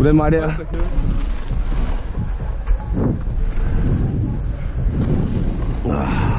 오랜만이야 아.